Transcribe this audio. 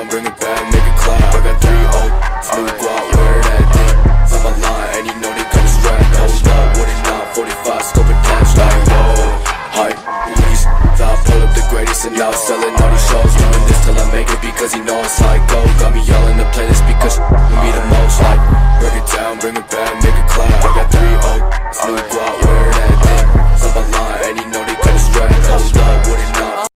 down, bring it back, make it clap. I got three old, new guap, where that thing? On my line, and you know they come strapped. Hold up, what is not? 45 scope attached, like whoa. Hype, please, thought pull up the greatest, and now selling all these shows. Doing this till I make it because he know I'm psycho. Got me all in the